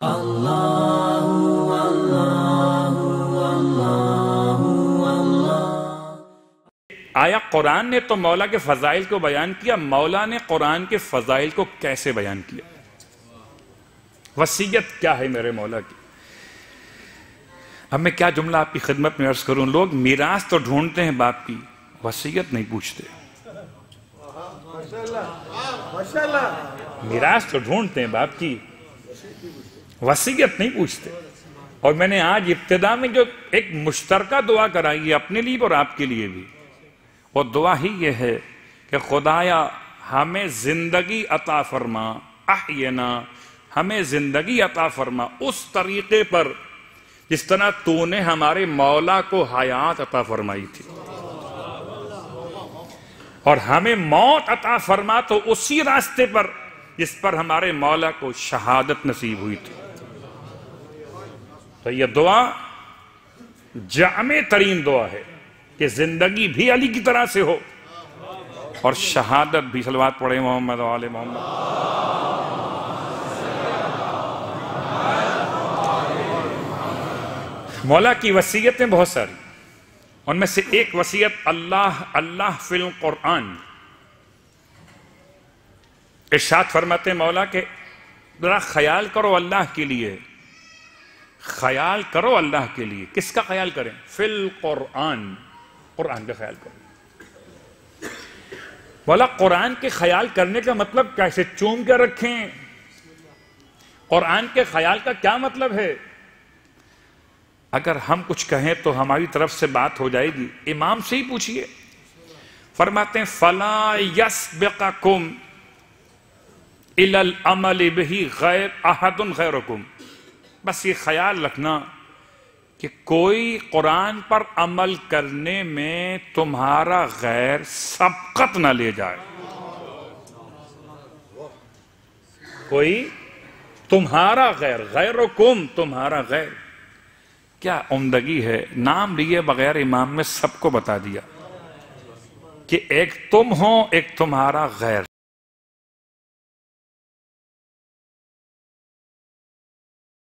آیا قرآن نے تو مولا کے فضائل کو بیان کیا؟ مولا نے قرآن کے فضائل کو کیسے بیان کیا؟ وسیعت کیا ہے میرے مولا کی؟ اب میں کیا جملہ آپ کی خدمت میں عرض کروں؟ لوگ میراث تو ڈھونڈتے ہیں باپ کی وسیعت نہیں پوچھتے۔ میراث تو ڈھونڈتے ہیں باپ کی وسیعت نہیں پوچھتے۔ اور میں نے آج ابتدا میں جو ایک مشترکہ دعا کرائی ہے اپنے لیے اور آپ کے لیے بھی۔ وہ دعا ہی یہ ہے کہ خدایا، ہمیں زندگی عطا فرما، احینا، ہمیں زندگی عطا فرما۔ اس طریقے پر جس طرح تو نے ہمارے مولا کو حیات عطا فرمائی تھی۔ اور ہمیں موت عطا فرما تو اسی راستے پر جس پر ہمارے مولا کو شہادت نصیب ہوئی تھی۔ تو یہ دعا جامع ترین دعا ہے کہ زندگی بھی علی کی طرح سے ہو اور شہادت بھی سلوات پڑھے محمد وآل محمد۔ مولا کی وسیعتیں بہت ساری۔ ان میں سے ایک وسیعت اللہ اللہ فی القرآن۔ ارشاد فرماتے مولا کہ ذرا خیال کرو اللہ کے لیے۔ خیال کرو اللہ کے لیے۔ کس کا خیال کریں؟ فی القرآن۔ قرآن کا خیال کرو۔ مولا قرآن کے خیال کرنے کا مطلب کیسے چوم کے رکھیں۔ قرآن کے خیال کا کیا مطلب ہے؟ اگر ہم کچھ کہیں تو ہماری طرف سے بات ہو جائے گی۔ امام سے ہی پوچھئے۔ فرماتے ہیں، فلا یسبقکم الالعمل بہی غیر احد غیرکم بس یہ خیال رکھنا کہ کوئی قرآن پر عمل کرنے میں تمہارا غیر سبقت نہ لے جائے۔ کوئی تمہارا غیر، غیرکم تمہارا غیر۔ کیا عمدگی ہے؟ نام لیے بغیر امام میں سب کو بتا دیا کہ ایک تم ہو، ایک تمہارا غیر۔